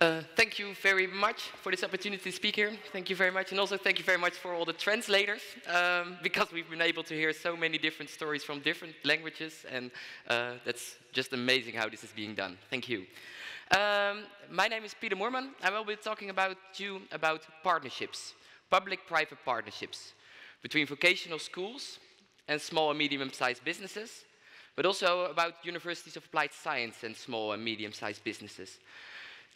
Uh, thank you very much for this opportunity to speak here. Thank you very much. And also thank you very much for all the translators, um, because we've been able to hear so many different stories from different languages, and uh, that's just amazing how this is being done. Thank you. Um, my name is Pieter Moerman. I will be talking about you about partnerships, public-private partnerships between vocational schools and small and medium-sized businesses, but also about universities of applied science and small and medium-sized businesses.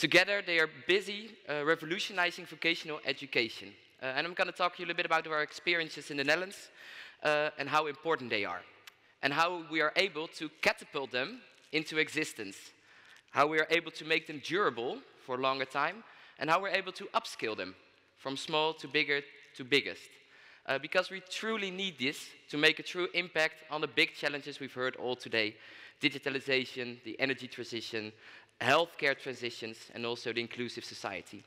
Together, they are busy uh, revolutionizing vocational education. Uh, and I'm going to talk to you a little bit about our experiences in the Netherlands uh, and how important they are, and how we are able to catapult them into existence, how we are able to make them durable for a longer time, and how we're able to upskill them from small to bigger to biggest. Uh, because we truly need this to make a true impact on the big challenges we've heard all today digitalization, the energy transition, healthcare transitions, and also the inclusive society.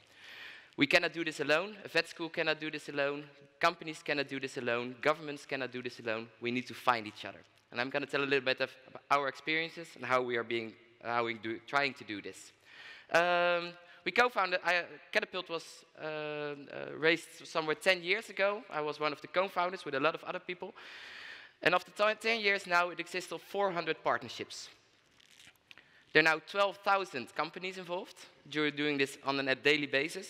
We cannot do this alone. A VET school cannot do this alone. Companies cannot do this alone. Governments cannot do this alone. We need to find each other. And I'm going to tell a little bit of our experiences and how we are being, how we do, trying to do this. Um, we co-founded, Catapult was uh, uh, raised somewhere 10 years ago. I was one of the co-founders with a lot of other people. And after 10 years now, it exists of 400 partnerships. There are now 12,000 companies involved doing this on a daily basis.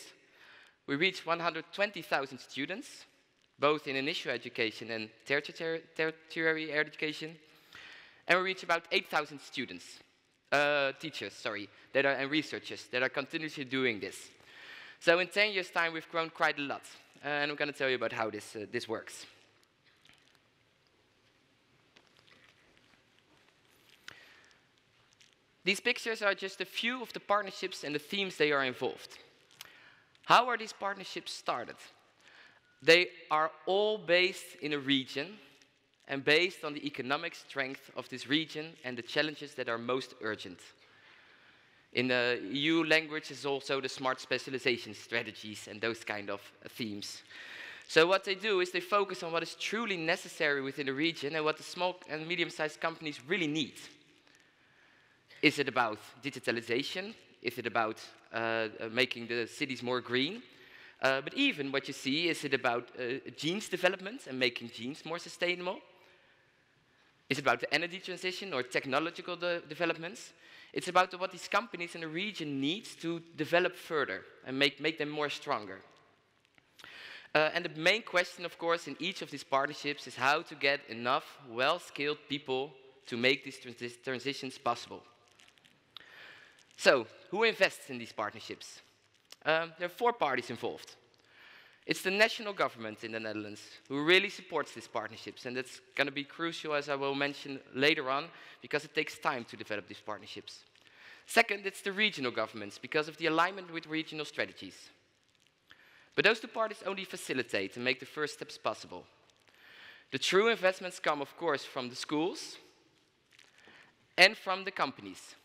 We reach 120,000 students, both in initial education and tertiary education. And we reach about 8,000 students, uh, teachers, sorry, that are, and researchers that are continuously doing this. So in 10 years' time, we've grown quite a lot. And I'm going to tell you about how this, uh, this works. These pictures are just a few of the partnerships and the themes they are involved. How are these partnerships started? They are all based in a region and based on the economic strength of this region and the challenges that are most urgent. In the EU language is also the smart specialization strategies and those kind of themes. So what they do is they focus on what is truly necessary within the region and what the small and medium-sized companies really need. Is it about digitalization? Is it about uh, uh, making the cities more green? Uh, but even what you see, is it about uh, genes development and making genes more sustainable? Is it about the energy transition or technological de developments? It's about what these companies in the region need to develop further and make, make them more stronger. Uh, and the main question, of course, in each of these partnerships is how to get enough well-skilled people to make these transi transitions possible. So, who invests in these partnerships? Um, there are four parties involved. It's the national government in the Netherlands who really supports these partnerships, and that's going to be crucial, as I will mention later on, because it takes time to develop these partnerships. Second, it's the regional governments, because of the alignment with regional strategies. But those two parties only facilitate and make the first steps possible. The true investments come, of course, from the schools and from the companies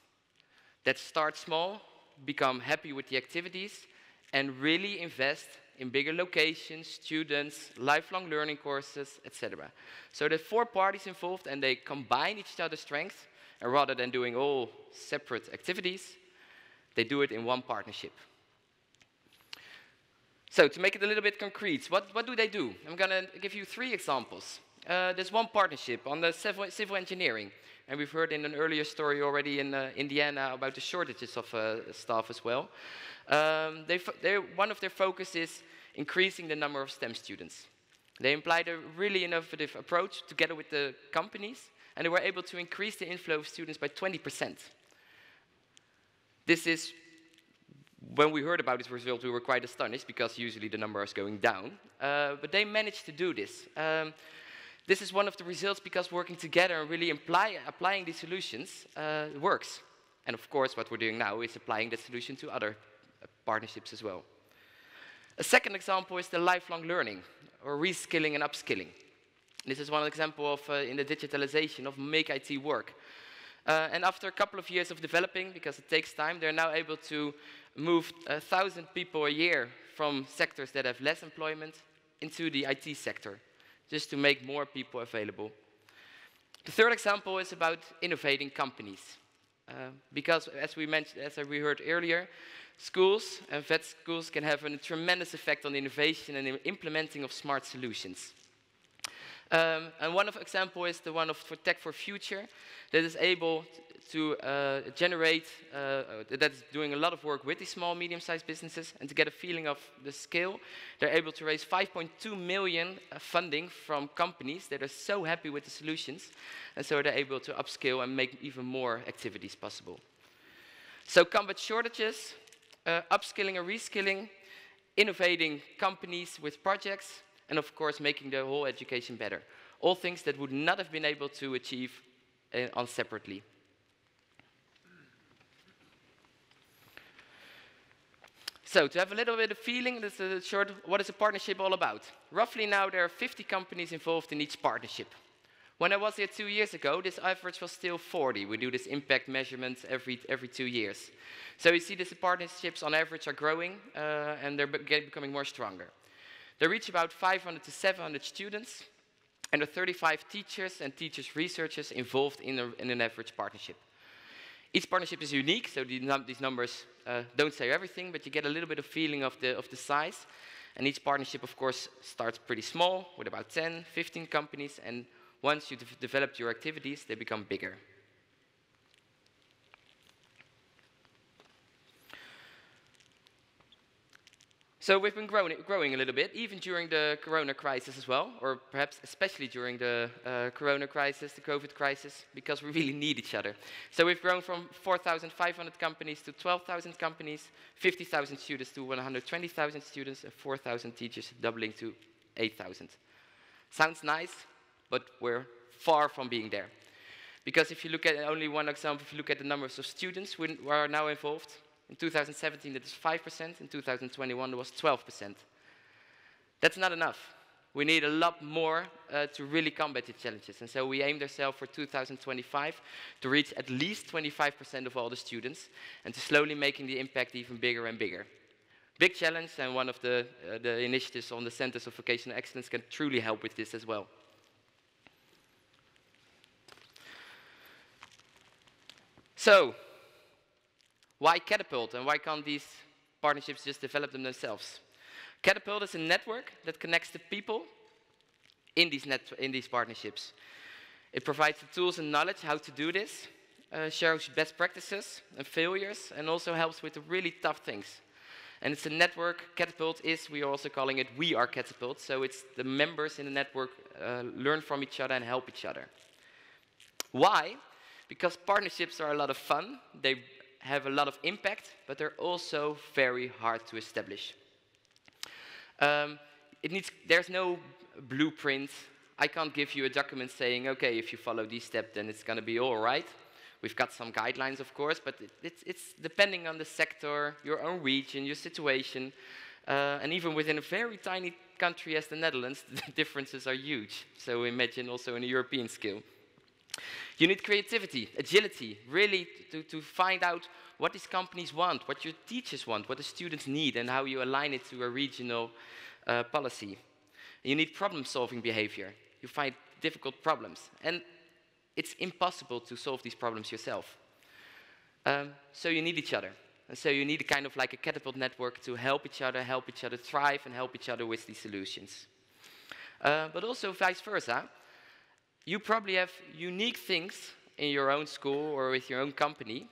that start small, become happy with the activities, and really invest in bigger locations, students, lifelong learning courses, etc. So there are four parties involved and they combine each other's strengths, and rather than doing all separate activities, they do it in one partnership. So to make it a little bit concrete, what, what do they do? I'm going to give you three examples. Uh, there's one partnership on the civil, civil engineering. And we've heard in an earlier story already in uh, Indiana about the shortages of uh, staff as well. Um, they one of their focus is increasing the number of STEM students. They applied a really innovative approach together with the companies, and they were able to increase the inflow of students by 20%. This is, when we heard about this result, we were quite astonished because usually the number is going down. Uh, but they managed to do this. Um, this is one of the results because working together and really apply, applying these solutions uh, works. And of course, what we're doing now is applying that solution to other uh, partnerships as well. A second example is the lifelong learning, or reskilling and upskilling. This is one example of, uh, in the digitalization of Make IT work. Uh, and after a couple of years of developing, because it takes time, they're now able to move a thousand people a year from sectors that have less employment into the IT sector just to make more people available. The third example is about innovating companies. Uh, because, as we mentioned, as we heard earlier, schools and VET schools can have a tremendous effect on innovation and the implementing of smart solutions. Um, and one of example is the one of for Tech for Future that is able to uh, generate, uh, that's doing a lot of work with these small, medium-sized businesses, and to get a feeling of the scale, they're able to raise 5.2 million uh, funding from companies that are so happy with the solutions, and so they're able to upscale and make even more activities possible. So combat shortages, uh, upskilling and reskilling, innovating companies with projects, and of course making the whole education better. All things that would not have been able to achieve uh, on separately. So to have a little bit of feeling, this is short, what is a partnership all about? Roughly now there are 50 companies involved in each partnership. When I was here two years ago, this average was still 40. We do this impact measurement every, every two years. So you see these partnerships on average are growing uh, and they're becoming more stronger. They reach about 500 to 700 students and there are 35 teachers and teachers researchers involved in, a, in an average partnership. Each partnership is unique, so these numbers uh, don't say everything, but you get a little bit of feeling of the, of the size. And each partnership, of course, starts pretty small with about 10, 15 companies, and once you've developed your activities, they become bigger. So we've been growing, growing, a little bit, even during the corona crisis as well, or perhaps especially during the uh, corona crisis, the COVID crisis, because we really need each other. So we've grown from 4,500 companies to 12,000 companies, 50,000 students to 120,000 students, and 4,000 teachers, doubling to 8,000. Sounds nice, but we're far from being there. Because if you look at only one example, if you look at the numbers of students who are now involved, in 2017, it was 5%. In 2021, it was 12%. That's not enough. We need a lot more uh, to really combat the challenges. And so we aimed ourselves for 2025 to reach at least 25% of all the students and to slowly making the impact even bigger and bigger. Big challenge, and one of the, uh, the initiatives on the Centers of Vocational Excellence can truly help with this as well. So, why Catapult and why can't these partnerships just develop them themselves? Catapult is a network that connects the people in these, in these partnerships. It provides the tools and knowledge how to do this, uh, shows best practices and failures, and also helps with the really tough things. And it's a network, Catapult is, we are also calling it We Are Catapult, so it's the members in the network uh, learn from each other and help each other. Why? Because partnerships are a lot of fun, they have a lot of impact, but they're also very hard to establish. Um, it needs, there's no blueprint. I can't give you a document saying, okay, if you follow these steps, then it's going to be all right. We've got some guidelines, of course, but it, it's, it's, depending on the sector, your own region, your situation, uh, and even within a very tiny country as the Netherlands, the differences are huge. So imagine also in a European scale. You need creativity, agility, really to, to find out what these companies want, what your teachers want, what the students need, and how you align it to a regional uh, policy. You need problem-solving behavior. You find difficult problems, and it's impossible to solve these problems yourself. Um, so you need each other. And so you need a kind of like a catapult network to help each other, help each other thrive, and help each other with these solutions. Uh, but also vice versa you probably have unique things in your own school or with your own company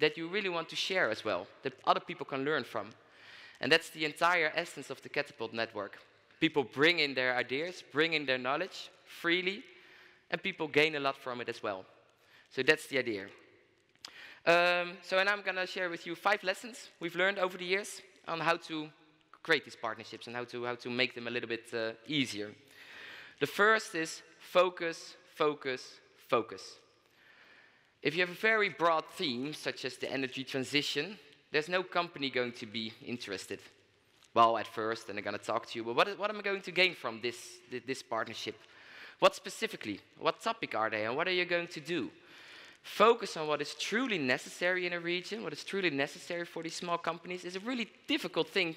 that you really want to share as well, that other people can learn from. And that's the entire essence of the Catapult network. People bring in their ideas, bring in their knowledge freely, and people gain a lot from it as well. So that's the idea. Um, so and I'm going to share with you five lessons we've learned over the years on how to create these partnerships and how to, how to make them a little bit uh, easier. The first is focus, focus, focus. If you have a very broad theme, such as the energy transition, there's no company going to be interested. Well, at first, and they're going to talk to you, but what, what am I going to gain from this, this partnership? What specifically? What topic are they, and what are you going to do? Focus on what is truly necessary in a region, what is truly necessary for these small companies is a really difficult thing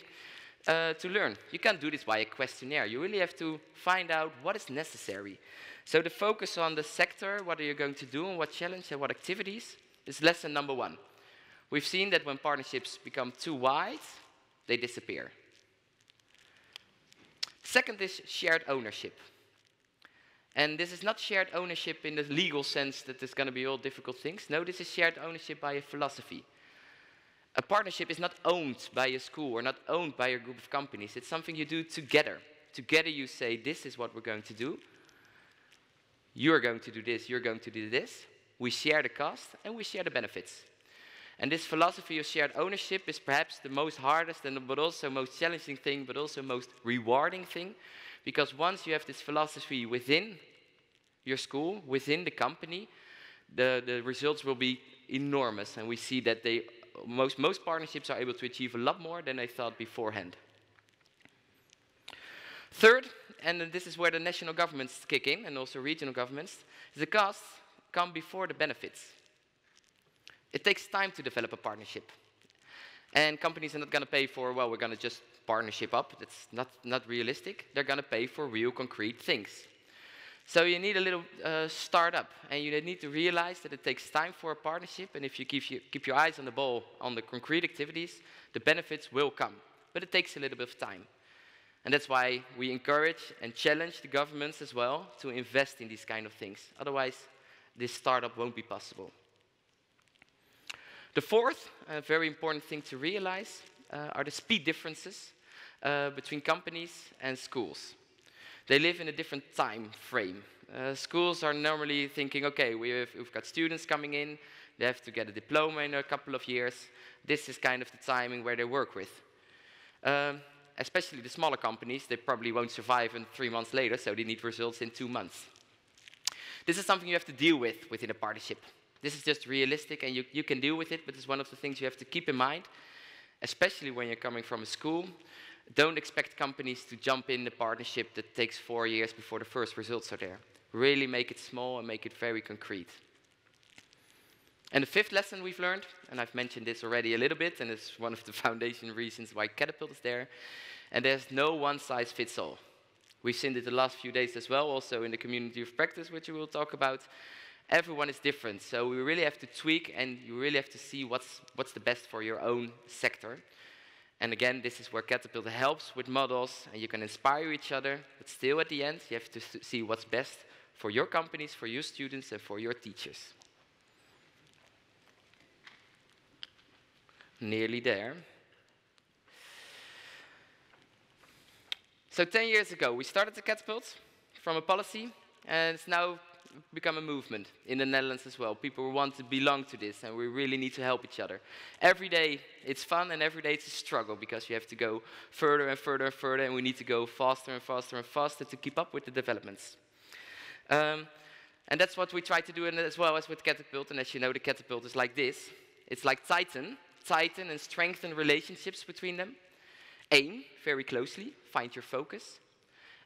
uh, to learn. You can't do this by a questionnaire. You really have to find out what is necessary. So the focus on the sector, what are you going to do and what challenge and what activities, is lesson number one. We've seen that when partnerships become too wide, they disappear. Second is shared ownership. And this is not shared ownership in the legal sense that there's going to be all difficult things. No, this is shared ownership by a philosophy. A partnership is not owned by a school or not owned by a group of companies. It's something you do together. Together you say, this is what we're going to do. You're going to do this, you're going to do this. We share the cost and we share the benefits. And this philosophy of shared ownership is perhaps the most hardest and but also most challenging thing, but also most rewarding thing. Because once you have this philosophy within your school, within the company, the, the results will be enormous. And we see that they most, most partnerships are able to achieve a lot more than they thought beforehand. Third, and this is where the national governments kick in, and also regional governments, the costs come before the benefits. It takes time to develop a partnership. And companies are not going to pay for, well, we're going to just partnership up. That's not, not realistic. They're going to pay for real concrete things. So you need a little uh, startup, and you need to realize that it takes time for a partnership, and if you keep, you keep your eyes on the ball on the concrete activities, the benefits will come. But it takes a little bit of time. And that's why we encourage and challenge the governments as well to invest in these kind of things. Otherwise, this startup won't be possible. The fourth, uh, very important thing to realize, uh, are the speed differences uh, between companies and schools. They live in a different time frame. Uh, schools are normally thinking, okay, we have, we've got students coming in, they have to get a diploma in a couple of years. This is kind of the timing where they work with. Um, especially the smaller companies, they probably won't survive in three months later, so they need results in two months. This is something you have to deal with within a partnership. This is just realistic and you, you can deal with it, but it's one of the things you have to keep in mind, especially when you're coming from a school. Don't expect companies to jump in the partnership that takes four years before the first results are there. Really make it small and make it very concrete. And the fifth lesson we've learned, and I've mentioned this already a little bit, and it's one of the foundation reasons why Catapult is there, and there's no one size fits all. We've seen it the last few days as well, also in the community of practice, which we will talk about. Everyone is different, so we really have to tweak and you really have to see what's, what's the best for your own sector. And again, this is where Catapult helps with models, and you can inspire each other, but still at the end, you have to see what's best for your companies, for your students, and for your teachers. Nearly there. So 10 years ago, we started the Catapult from a policy, and it's now become a movement in the Netherlands as well. People want to belong to this, and we really need to help each other. Every day it's fun, and every day it's a struggle because you have to go further and further and further, and we need to go faster and faster and faster to keep up with the developments. Um, and that's what we try to do as well as with Catapult. And as you know, the Catapult is like this. It's like Tighten, tighten and strengthen relationships between them. Aim very closely, find your focus.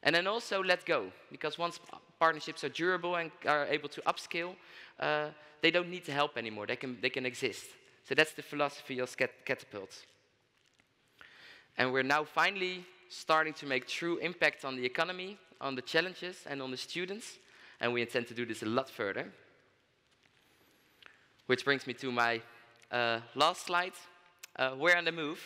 And then also let go, because once partnerships are durable and are able to upscale, uh, they don't need to help anymore, they can, they can exist. So that's the philosophy of catapults. And we're now finally starting to make true impact on the economy, on the challenges, and on the students. And we intend to do this a lot further. Which brings me to my uh, last slide. Uh, we're on the move.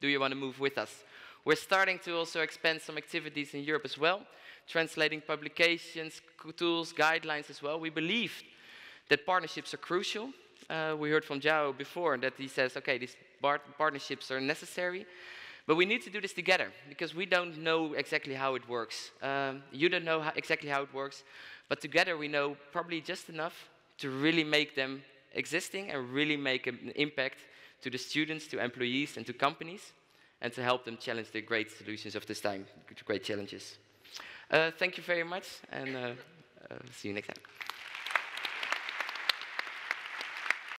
Do you want to move with us? We're starting to also expand some activities in Europe as well, translating publications, tools, guidelines as well. We believe that partnerships are crucial. Uh, we heard from Jao before that he says, okay, these partnerships are necessary, but we need to do this together because we don't know exactly how it works. Um, you don't know how, exactly how it works, but together we know probably just enough to really make them existing and really make an impact to the students, to employees, and to companies and to help them challenge the great solutions of this time, great challenges. Uh, thank you very much, and uh, uh, see you next time.